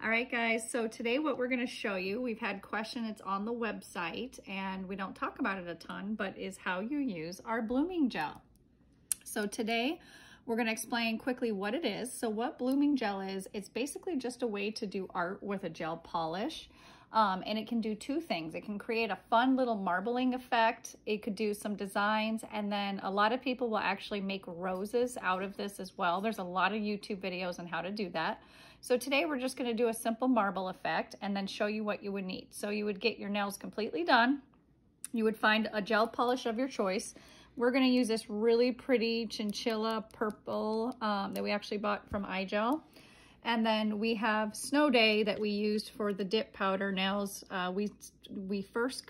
All right, guys, so today what we're gonna show you, we've had question, it's on the website, and we don't talk about it a ton, but is how you use our blooming gel. So today, we're gonna explain quickly what it is. So what blooming gel is, it's basically just a way to do art with a gel polish. Um, and it can do two things. It can create a fun little marbling effect. It could do some designs and then a lot of people will actually make roses out of this as well. There's a lot of YouTube videos on how to do that. So today we're just gonna do a simple marble effect and then show you what you would need. So you would get your nails completely done. You would find a gel polish of your choice. We're gonna use this really pretty chinchilla purple um, that we actually bought from iGel. And then we have Snow Day that we used for the dip powder nails. Uh, we, we first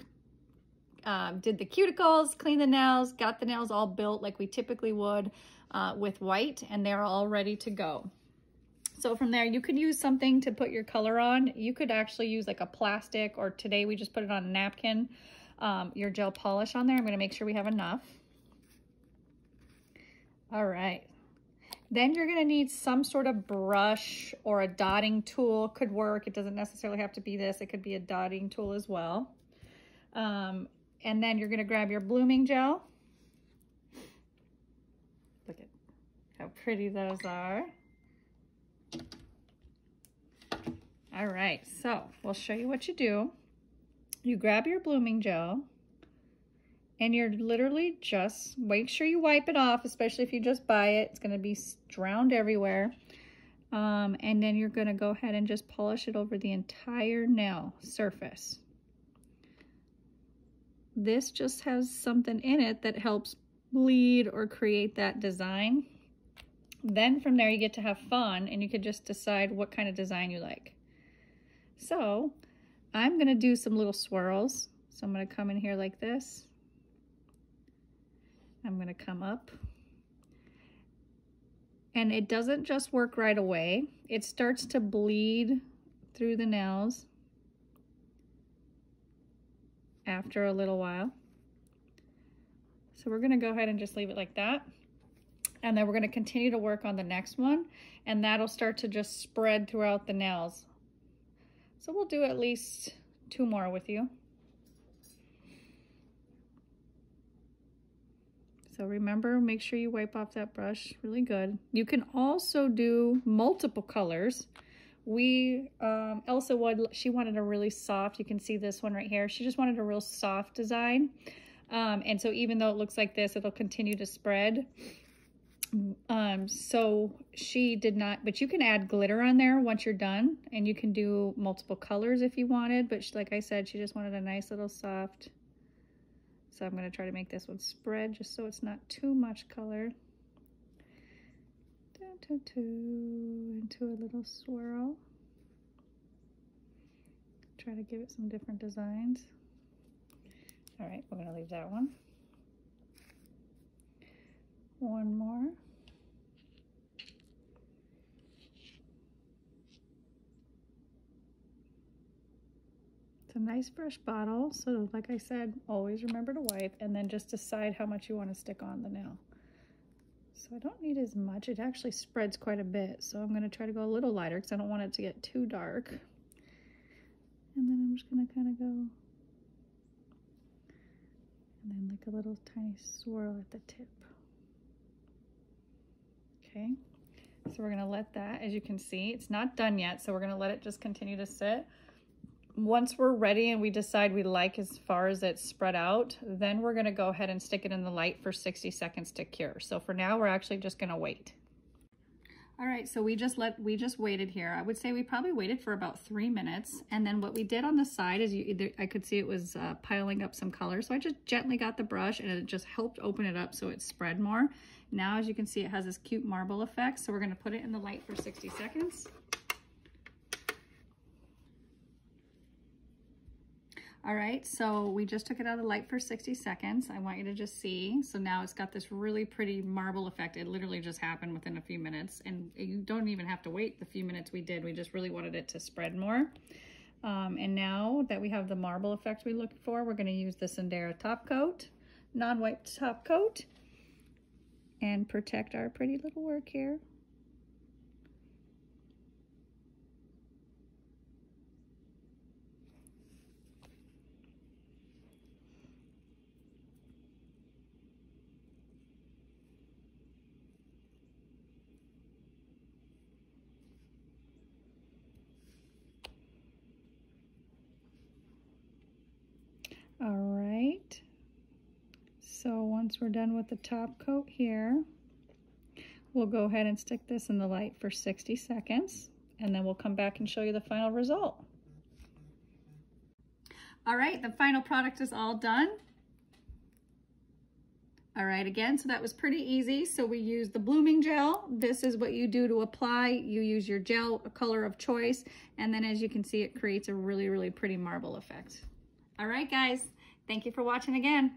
um, did the cuticles, cleaned the nails, got the nails all built like we typically would uh, with white, and they're all ready to go. So from there, you could use something to put your color on. You could actually use like a plastic, or today we just put it on a napkin, um, your gel polish on there. I'm gonna make sure we have enough. All right, then you're gonna need some sort of brush or a dotting tool could work. It doesn't necessarily have to be this. It could be a dotting tool as well. Um, and then you're gonna grab your blooming gel. Look at how pretty those are. All right, so we'll show you what you do. You grab your blooming gel and you're literally just make sure you wipe it off especially if you just buy it. It's going to be drowned everywhere. Um, and then you're going to go ahead and just polish it over the entire nail surface. This just has something in it that helps bleed or create that design. Then from there you get to have fun and you can just decide what kind of design you like. So I'm going to do some little swirls. So I'm going to come in here like this I'm going to come up. And it doesn't just work right away. It starts to bleed through the nails after a little while. So we're going to go ahead and just leave it like that. And then we're going to continue to work on the next one. And that'll start to just spread throughout the nails. So we'll do at least two more with you. So remember, make sure you wipe off that brush really good. You can also do multiple colors. We, um, Elsa Wood, she wanted a really soft, you can see this one right here. She just wanted a real soft design. Um, and so even though it looks like this, it'll continue to spread. Um, so she did not, but you can add glitter on there once you're done and you can do multiple colors if you wanted. But she, like I said, she just wanted a nice little soft so I'm going to try to make this one spread just so it's not too much color. into a little swirl. Try to give it some different designs. All right, we're going to leave that one. One more. A nice brush bottle. So like I said, always remember to wipe and then just decide how much you want to stick on the nail. So I don't need as much. It actually spreads quite a bit. So I'm going to try to go a little lighter because I don't want it to get too dark. And then I'm just going to kind of go and then like a little tiny swirl at the tip. Okay, so we're going to let that, as you can see, it's not done yet. So we're going to let it just continue to sit once we're ready and we decide we like as far as it's spread out, then we're gonna go ahead and stick it in the light for 60 seconds to cure. So for now, we're actually just gonna wait. All right, so we just let we just waited here. I would say we probably waited for about three minutes. And then what we did on the side is you I could see it was uh, piling up some color. So I just gently got the brush and it just helped open it up so it spread more. Now, as you can see, it has this cute marble effect. So we're gonna put it in the light for 60 seconds. All right, so we just took it out of the light for 60 seconds. I want you to just see. So now it's got this really pretty marble effect. It literally just happened within a few minutes and you don't even have to wait the few minutes we did. We just really wanted it to spread more. Um, and now that we have the marble effect we look for, we're gonna use the Sundara top coat, non-white top coat, and protect our pretty little work here. So once we're done with the top coat here, we'll go ahead and stick this in the light for 60 seconds and then we'll come back and show you the final result. All right, the final product is all done. All right, again, so that was pretty easy. So we use the blooming gel. This is what you do to apply. You use your gel color of choice. And then as you can see, it creates a really, really pretty marble effect. All right, guys, thank you for watching again.